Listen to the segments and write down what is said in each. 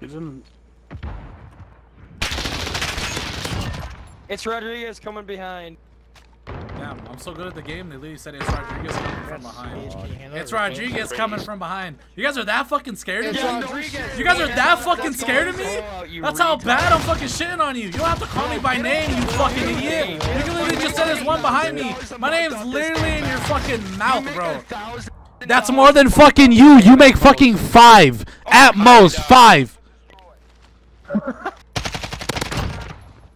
He's in. It's Rodriguez coming behind. Damn, I'm so good at the game. They literally said it's Rodriguez coming from behind. Can It's? Rodriguez coming from behind. You guys are that fucking scared of me? You guys are that fucking scared of me? That's how bad I'm fucking shitting on you. You don't have to call me by name, you fucking idiot. You can literally just say there's one behind me. My name's literally in your fucking mouth, bro. That's more than fucking you. You make fucking five. At oh most, five.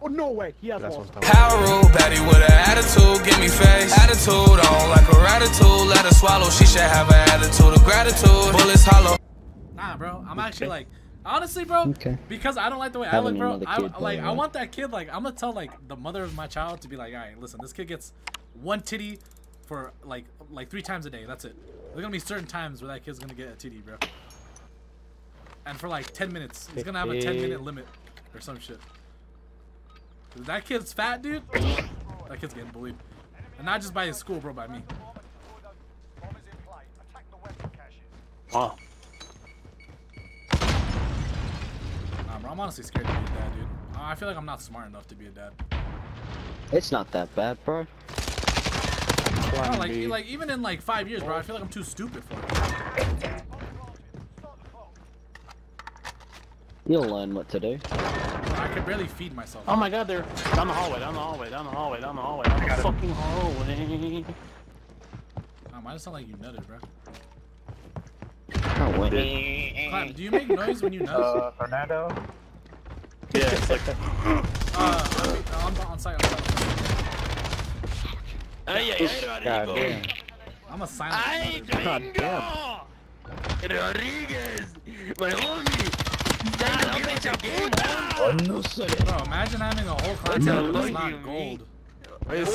Oh no way, he has That's one. what's Power rule, baddie with an attitude, give me face. Attitude on like a ratitude, let her swallow. She should have an attitude of gratitude. Bullets hollow. Nah, bro. I'm actually like, honestly, bro. Okay. Because I don't like the way I look, bro. I kid, like. I want that kid. Like, I'm gonna tell like the mother of my child to be like, all right, listen, this kid gets one titty for like like three times a day. That's it. There's gonna be certain times where that kid's gonna get a titty, bro. And for like 10 minutes, he's gonna have a 10 minute limit or some shit. That kid's fat, dude. That kid's getting bullied, and not just by his school, bro, by me. Wow. Nah, bro, I'm honestly scared to be a dad, dude. Uh, I feel like I'm not smart enough to be a dad. It's not that bad, bro. Bro, like, like even in like five years, bro, I feel like I'm too stupid for it. You'll learn what to do. I could barely feed myself. Oh my god, they're down the hallway, down the hallway, down the hallway, down the hallway, down the fucking hallway. Um, I just sound like you nutted, bro. Oh, wait. Clem, do you make noise when you nut? Uh, Fernando? Yeah, it's like. Uh, I'm, I'm on site. On site. Ay, ay, ay, God damn. I'm a silent. Ay, nutter. God gringo. Rodriguez. My homie. Bro, imagine having a whole content that's not gold. You?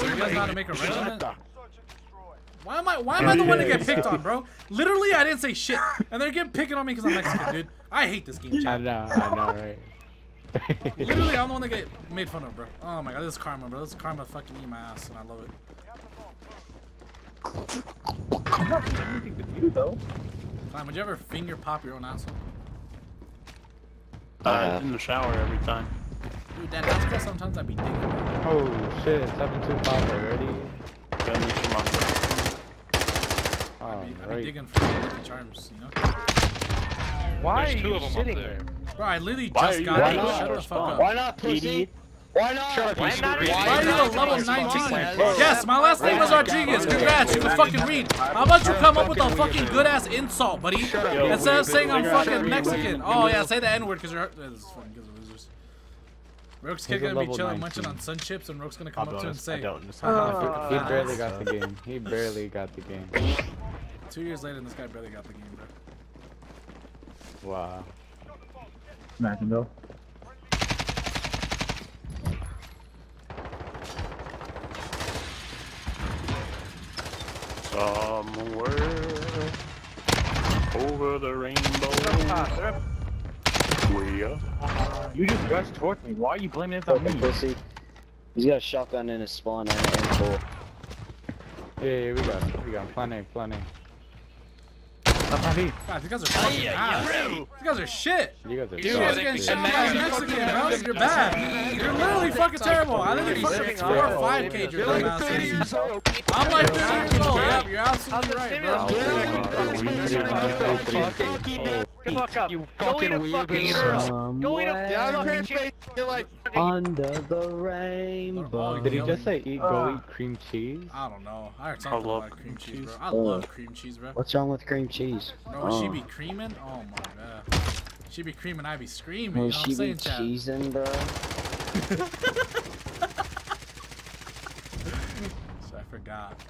Why am I? Why am I the one to get picked on, bro? Literally, I didn't say shit, and they're getting picking on me because I'm Mexican, dude. I hate this game. I know, I know, right? Literally, I'm the one that get made fun of, bro. Oh my god, this is karma, bro. This is karma fucking eat my ass, and I love it. I'm not anything to you, though. Would you ever finger pop your own asshole? Uh, in the shower every time. Dude, that that's why sometimes I be digging. Oh, shit. 725 already. Then you come on. Oh, I be, I be digging for lucky charms, you know? Why There's are two you of 'em up sitting there. there? Bro, I literally Why just got why it. Shut the fuck up. Why not, pussy? Why not? Shut up, you stupid Why are you a level 19? Yes, my last name was Rodriguez. Congrats, you can fucking read. How about you come up with a fucking good ass insult, buddy? Instead of saying I'm fucking Mexican. Oh yeah, say the N word because you're. This is fucking good losers. Roke's kid gonna be chilling, 19. munching on sun chips, and Roke's gonna come I'll up to him and honest, I say, don't. Just "Oh, he fat barely got the game. He barely got the game. Two years later, and this guy barely got the game, bro. Wow. Imagine though. Somewhere over the rainbow. We are. You just rushed towards me. Why are you blaming it on Fucking me? pussy. He's got a shotgun in his spawn and an M4. Yeah, yeah, we got it. We got plenty, plenty. That's not me. God, these guys are fucking ass. These guys are shit. You guys are Dude, you're getting shit by a Mexican, bro. You're bad. You're literally fucking terrible. I literally fucking four or five K your dumb asses. I'm like 30 years old. Yep, you're absolutely right, bro. Get the fuck up. You fucking fucking Go eat a Somewhere You're like. under the rainbow. Did he just say eat, go uh, eat cream cheese? I don't know. I heard something love about cream cream cheese, bro. I Oh. love cream cheese, bro. What's wrong with cream cheese? Bro, would she Oh. be creaming? Oh my god. She be creaming, I be screaming. You Will know what she I'm be saying, Chad? cheesing, bro? so I forgot.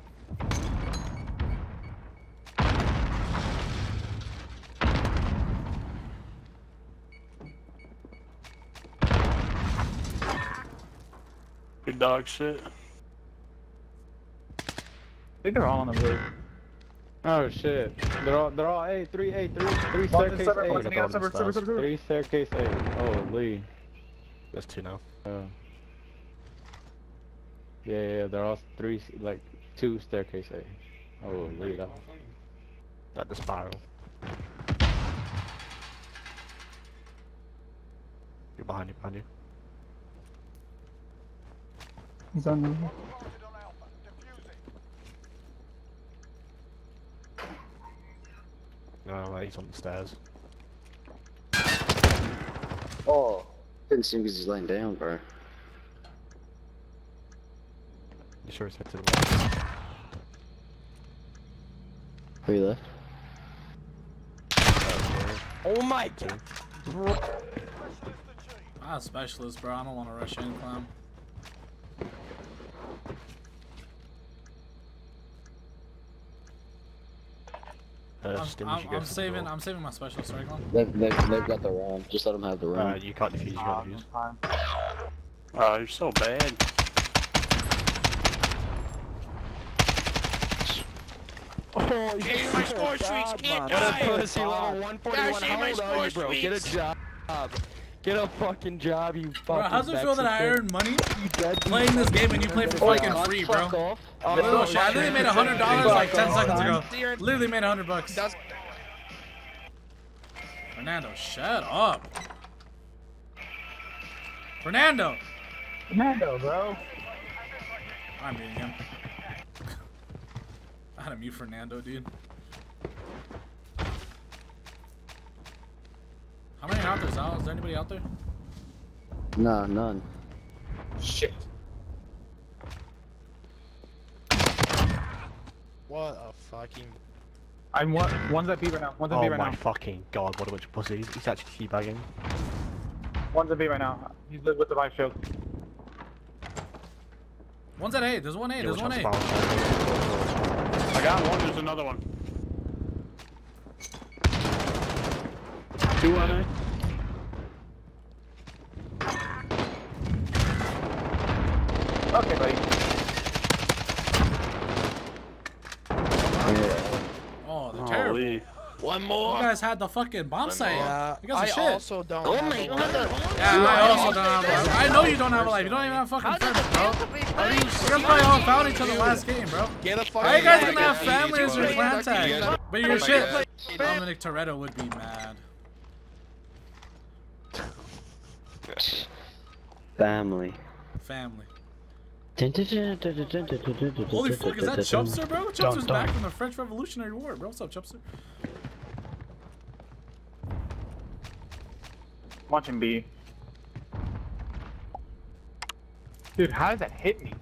Good dog shit. I think they're all on the roof. Oh shit. They're all they're all A, three A, three three One staircase separate, A. Three staircase A. Holy. That's two now. Oh. Yeah, yeah, yeah, they're all three like two staircase A. Holy that Not the spiral. You're behind you, behind you. He's on the. No, wait, he's on the stairs. Oh, didn't see him because he's laying down, bro. You sure he's head to the left? Who you left? Oh, oh my Two. I'm a ah, specialist, bro. I don't want to rush in, clown. Uh, I'm, I'm, should go I'm saving. I'm saving my special Sorry, clown. They've, they've, they've got the round. Just let them have the Uh, round. you can't defuse, you can't defuse. Oh, you're so bad. Oh, Get in my score streaks, can't What die! a pussy level 141. Gosh, How my old are you, sports bro? Get a job. Get a fucking job, you fucking Bro, how's it feel that I Mexican. earn money You dead playing this game and you play for fucking God, free, bro? off. Oh, Little shit. I literally made a hundred dollars like ten seconds ago. Literally made a hundred bucks. Fernando, shut up. Fernando. Fernando, bro. I'm muting him. I had to mute Fernando, dude. How many out there, Sal? Is there anybody out there? Nah, none. Shit. What a fucking. I'm one. One's at B right now. One's at B Oh right my now. fucking god, what a bunch of pussies. He's actually teabagging. One's at B right now. He's lit with the live shield. One's at A. There's one A. Yeah, There's which one one's A. found? I got one. There's another one. Two on it. Okay, buddy. Yeah. Oh, they're terrible. Holy. One You guys had the fucking bomb site. Yeah, You guys are I shit. also don't. Oh have my god. life. Yeah, I also don't have a life. I know you don't have a life. You don't even have fucking friends, bro. Are you, we're gonna probably all found each other last game, bro. Get a fucking. How you guys gonna have family as your clan tag? But you're shit. Dominic Toretto would be mad. Family. Family. Holy Holy fuck, is that Chubster, bro? Chubster's back from the French Revolutionary War, bro. What's up, Chubster? Watching B. Dude, how did that hit me?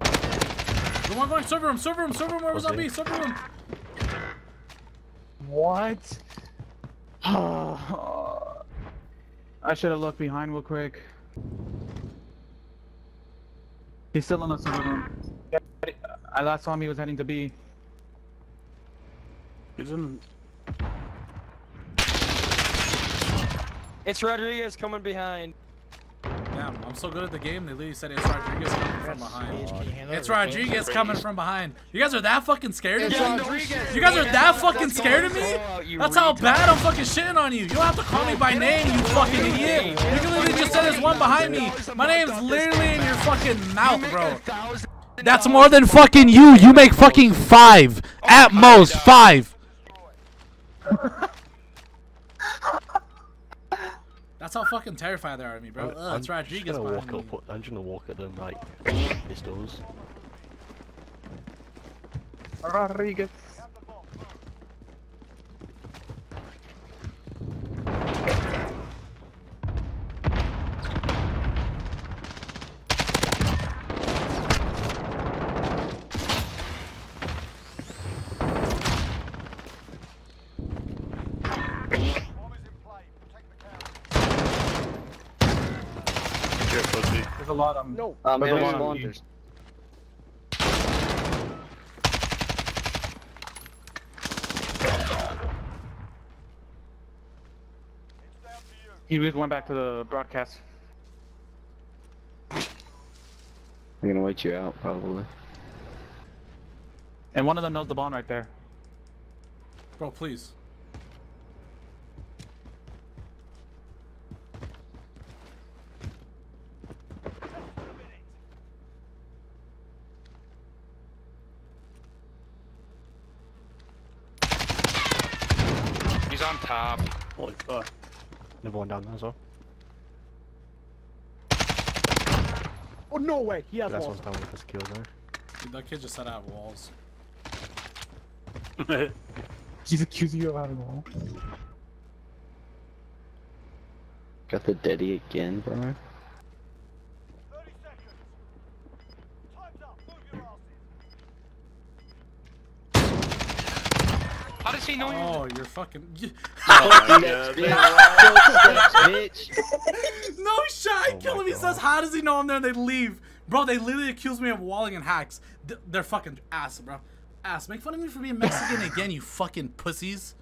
The one going server room, server room, server room. Where was that Okay. be? Server room. What? I should have looked behind real quick. He's still in the server room. I last saw him, he was heading to B. He's in. It's Rodriguez coming behind. Damn, I'm so good at the game. They literally said it's Rodriguez coming from behind. It's It's Rodriguez coming from behind. You guys are that fucking scared of me? You guys are that that's- fucking scared of me? so out, you That's how bad I'm fucking shitting on you. You don't have to call me by name, you fucking idiot. You can literally just say there's one behind me. My name's literally in your fucking mouth, bro. That's more than fucking you. You make fucking five. At most, five. That's how fucking terrified they are of me, bro. I'm- Ugh, it's I'm Rodriguez just gonna behind walk me. up, I'm just gonna walk at them like pistols. Rodriguez. There's a lot of them. No. Um, There's a lot of them. He just went back to the broadcast. I'm gonna wait you out, probably. And one of them knows the bomb right there. Bro, please. On top. Holy fuck. There's one down there as well. Oh no way! He has Last walls. one's down with his kills there. Dude, that kid just said I have walls. He's accusing you of having wall. Got the daddy again, bro. How does he know you? Oh, you're fucking. Oh my Steps, god. bitch. No shot. I Oh kill my him. He says, "How does he know I'm there?" And they leave, bro. They literally accuse me of walling and hacks. They're fucking ass, bro. Ass. Make fun of me for being Mexican again, you fucking pussies.